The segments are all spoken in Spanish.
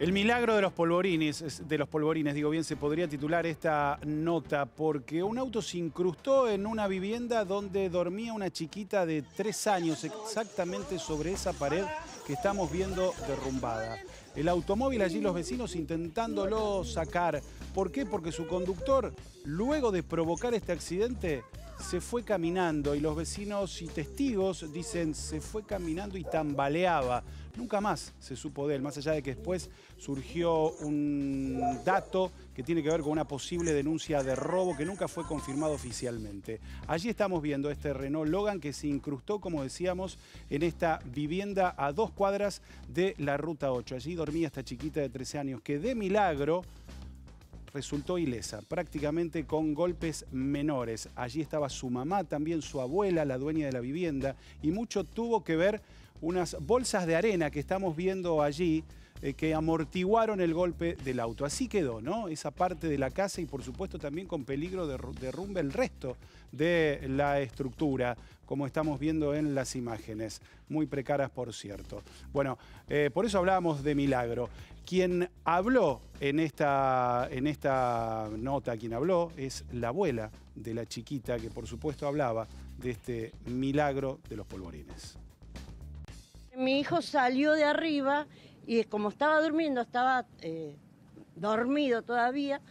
El milagro de los polvorines, de los polvorines, digo bien, se podría titular esta nota porque un auto se incrustó en una vivienda donde dormía una chiquita de tres años, exactamente sobre esa pared que estamos viendo derrumbada. El automóvil allí los vecinos intentándolo sacar. ¿Por qué? Porque su conductor, luego de provocar este accidente, se fue caminando y los vecinos y testigos dicen se fue caminando y tambaleaba. Nunca más se supo de él, más allá de que después surgió un dato que tiene que ver con una posible denuncia de robo que nunca fue confirmado oficialmente. Allí estamos viendo este Renault Logan que se incrustó, como decíamos, en esta vivienda a dos cuadras de la Ruta 8. Allí dormía esta chiquita de 13 años que de milagro resultó ilesa, prácticamente con golpes menores. Allí estaba su mamá, también su abuela, la dueña de la vivienda, y mucho tuvo que ver unas bolsas de arena que estamos viendo allí, eh, que amortiguaron el golpe del auto. Así quedó, ¿no? Esa parte de la casa y por supuesto también con peligro de derrumbe el resto de la estructura, como estamos viendo en las imágenes, muy precarias por cierto. Bueno, eh, por eso hablábamos de milagro. Quien habló en esta, en esta nota, quien habló es la abuela de la chiquita que por supuesto hablaba de este milagro de los polvorines. Mi hijo salió de arriba y como estaba durmiendo, estaba eh, dormido todavía,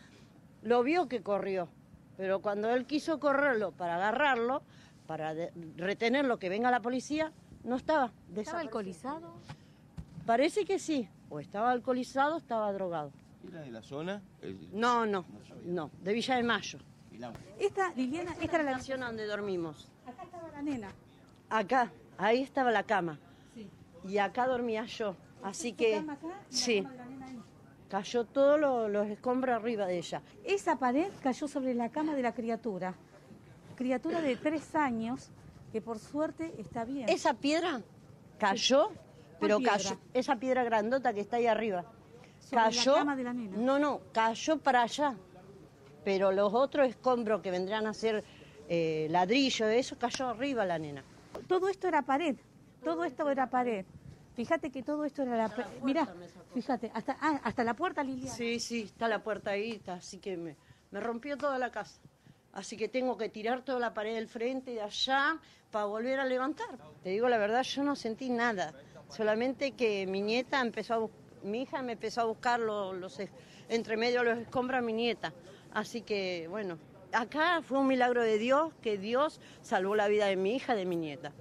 lo vio que corrió. Pero cuando él quiso correrlo para agarrarlo, para retenerlo, que venga la policía, no estaba. ¿Estaba alcoholizado? Parece que sí. O estaba alcoholizado o estaba drogado. ¿Era de la zona? No, no, no, de Villa de Mayo. Esta, Liliana, esta era la habitación donde dormimos. Acá estaba la nena. Acá, ahí estaba la cama. Y acá dormía yo. Así que, cama acá sí, cayó todos los escombros arriba de ella. Esa pared cayó sobre la cama de la criatura. Criatura de tres años que por suerte está bien. Esa piedra cayó, pero cayó, esa piedra grandota que está ahí arriba. cayó, la cama de la nena. No, no, cayó para allá. Pero los otros escombros que vendrían a ser eh, ladrillo, eso cayó arriba la nena. Todo esto era pared, todo esto era pared. Fíjate que todo esto era la... Mira, fíjate, hasta, ah, hasta la puerta, Liliana. Sí, sí, está la puerta ahí, está, así que me, me rompió toda la casa. Así que tengo que tirar toda la pared del frente de allá para volver a levantar. Te digo la verdad, yo no sentí nada. Solamente que mi nieta empezó a mi hija me empezó a buscar los, los entre medio los escombros a mi nieta. Así que bueno, acá fue un milagro de Dios que Dios salvó la vida de mi hija, de mi nieta.